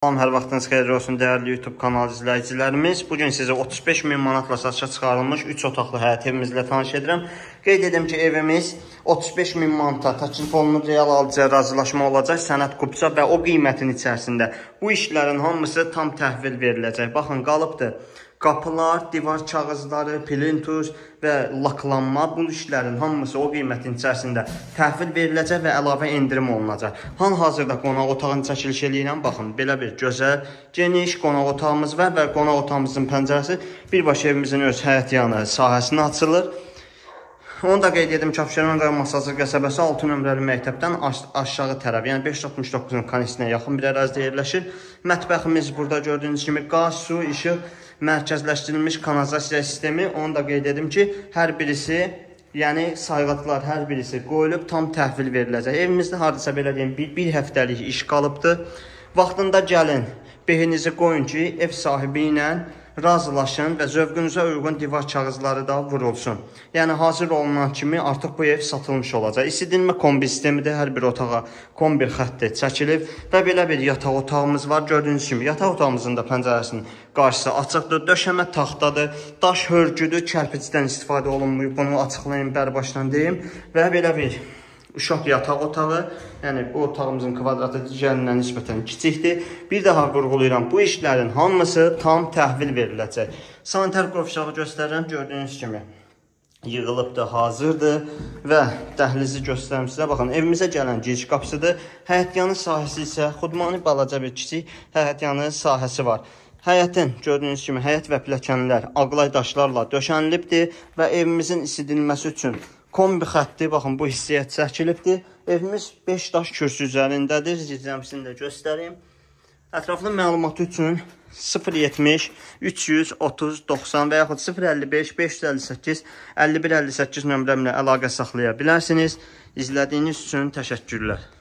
Salam, hər vaxtınız xeyirli olsun dəyərli YouTube kanal izləyicilərimiz. Bu gün sizə 35 min manatla satışa çıxarılmış 3 otaqlı həyət evimizlə tanış edirəm. Qeyd edim ki, evimiz 35 min manata təklif olunub real alıcıya razılaşma olacaq sənəd qupça və o qiymətin içərisində. Bu işlərin hamısı tam təhvil veriləcək. Baxın, qalıbdır qapılar, divar kağızları, plintus və laklanma bu işlərin hamısı o qiymətin içərisində təhvil veriləcək və əlavə endirim olunacaq. Hal-hazırda qonaq otağını çəkiliş eləyirəm. Baxın, belə bir gözəl, geniş qonaq otağımız var və qonaq otağımızın pəncərəsi birbaşa evimizin öz həyət yanı sahəsinə açılır. Onu da qeyd edim ki, Abşeron rayon Masazır qəsəbəsi 6 nömrəli məktəbdən aşağı tərəf, yəni 569-un kanisinə yaxın bir ərazidə yerləşir. Mətbəximiz burada gördüyünüz kimi qaz, su, işıq mərkəzləşdirilmiş kanalizasiya sistemi. Onu da qeyd edim ki, hər birisi Yəni sayğaclar hər birisi qoyulub tam təhvil veriləcək. Evimizdə hardasa belə deyim, bir, bir həftəlik iş qalıbdı. Vaxtında gəlin, behinizi qoyun ki, ev sahibi ilə razılaşın və zövqünüzə uyğun divar kağızları da vurulsun. Yəni hazır olunan kimi artıq bu ev satılmış olacaq. İsidilmə kombi sistemi də hər bir otağa kombi xətti çəkilib və belə bir yataq otağımız var. Gördüyünüz kimi yataq otağımızın da pəncərəsinin qarşısı açıqdır. Döşəmə taxtadır, daş hörgüdür, kərpicdən istifadə olunmayıb. Bunu açıqlayım, bərbaşdan deyim və belə bir uşaq yataq otağı, yəni bu otağımızın kvadratı digərinə nisbətən kiçikdir. Bir daha vurğulayıram, bu işlərin hamısı tam təhvil veriləcək. Sanitar qovşağı göstərirəm, gördüyünüz kimi yığılıbdır, hazırdır və dəhlizi göstərim sizə. Baxın, evimizə gələn giriş qapısıdır. Həyətyanı sahəsi isə xudmani balaca bir kiçik həyətyanı sahəsi var. Həyətin gördüyünüz kimi həyət və pilləkənlər ağlay daşlarla döşənilibdir və evimizin isidilməsi üçün kombi xətti, baxın bu hissəyə çəkilibdir. Evimiz 5 daş kürsü üzərindədir. Zicəmsini də göstərim. Ətraflı məlumatı üçün 070 330 90 və yaxud 055 558 5158 nömrəmlə əlaqə saxlaya bilərsiniz. İzlədiyiniz üçün təşəkkürlər.